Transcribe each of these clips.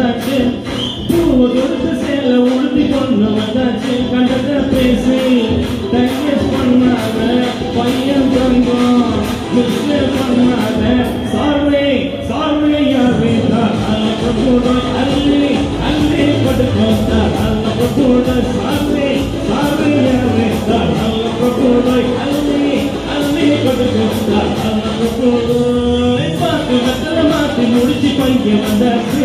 வந்தாச்சு. பூவை கொடுத்து சேல உடுத்தி கொண்டு வந்தாச்சு. கண்டத பேசி டைஜஸ்ட் பண்ணாத பையன் தங்கம் மிஸ்டேக் பண்ணாத சார்வே சார்வே யாரே அல்ல கொத்தோட அல்லி அல்லி படுக்கோட அல்ல கொத்தோட சார்வே சார்வே யாரே அல்ல கொத்தோட அல்லி அல்லி படுக்கோட அல்ல கொத்தோட பார்த்து வெத்தலை மாற்றி முடிச்சு பையன் வந்தாச்சு.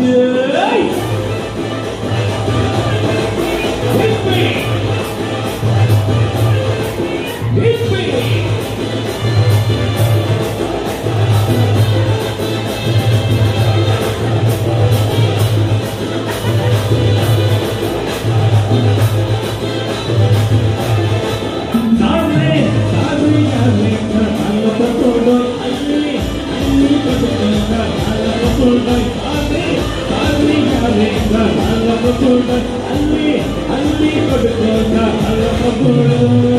Yeah. Allah kabul, Allah kabul, Allah kabul.